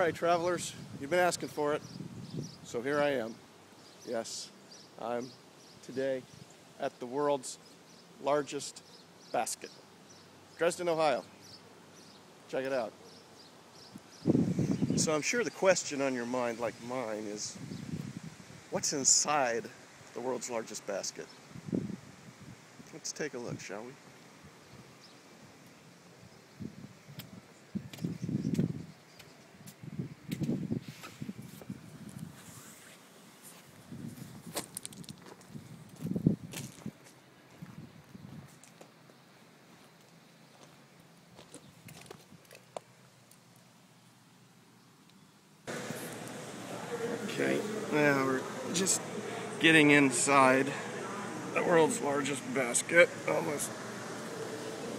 right, travelers, you've been asking for it, so here I am. Yes, I'm today at the world's largest basket, Dresden, Ohio. Check it out. So I'm sure the question on your mind, like mine, is what's inside the world's largest basket? Let's take a look, shall we? Okay, now we're just getting inside the world's largest basket. Almost,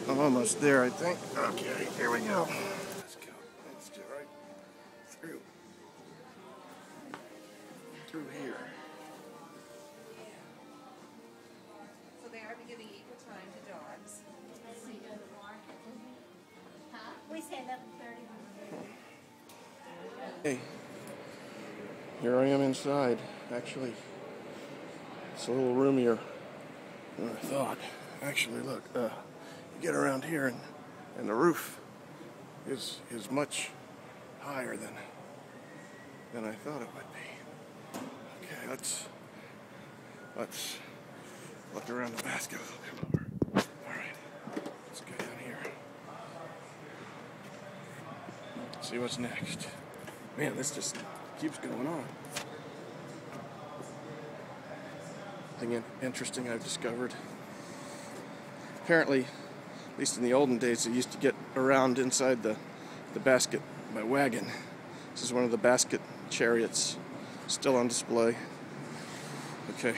almost there, I think. Okay, here we go. Let's go. Let's go right through, through here. So they are giving equal time to dogs. We say eleven thirty. Hey, here I am inside. Actually, it's a little roomier than I thought. Actually, look, uh, you get around here and, and the roof is is much higher than than I thought it would be. Okay, let's let's look around the basket. Come over. All right, let's down here. See what's next. Man, this just keeps going on. Thing interesting I've discovered. Apparently, at least in the olden days, they used to get around inside the, the basket by wagon. This is one of the basket chariots still on display. Okay.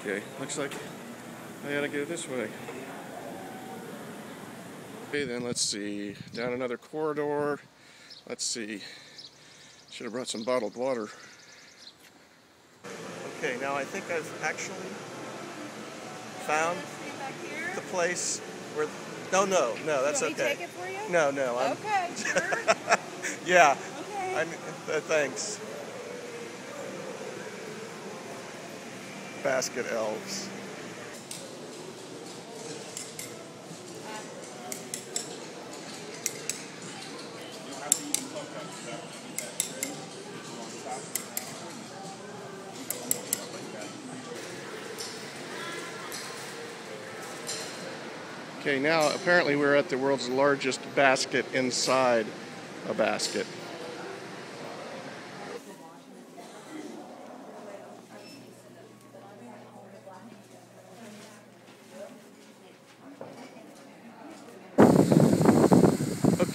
Okay, looks like I gotta go this way. Okay, then let's see. Down another corridor. Let's see. Should have brought some bottled water. Okay, now I think I've actually found Stay back here. the place where. No, no, no, that's okay. Me to take it for you? No, no, I'm. Okay, sure. Yeah, okay. I'm. Uh, thanks. Basket elves. Okay, now apparently we're at the world's largest basket inside a basket.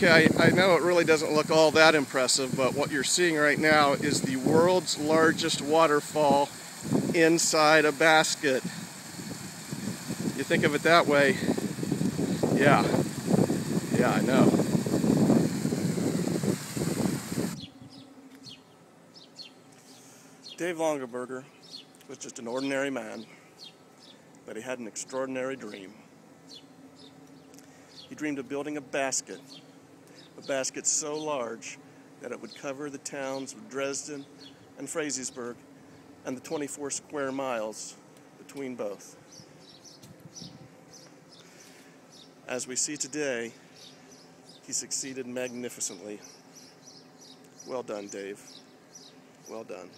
Okay, I, I know it really doesn't look all that impressive, but what you're seeing right now is the world's largest waterfall inside a basket. You think of it that way, yeah. Yeah, I know. Dave Longaberger was just an ordinary man, but he had an extraordinary dream. He dreamed of building a basket, a basket so large that it would cover the towns of Dresden and Frazeysburg and the 24 square miles between both. As we see today, he succeeded magnificently. Well done, Dave. Well done.